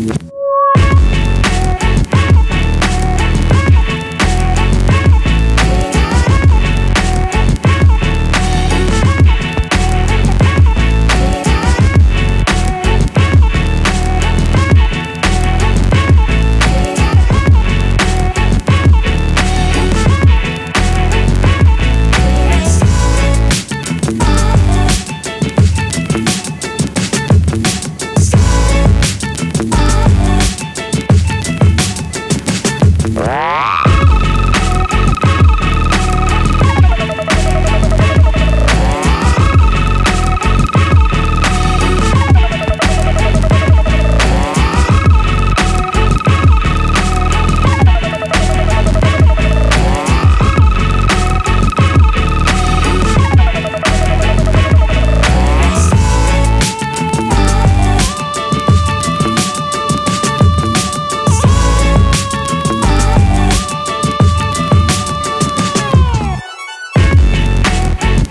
you. Ah!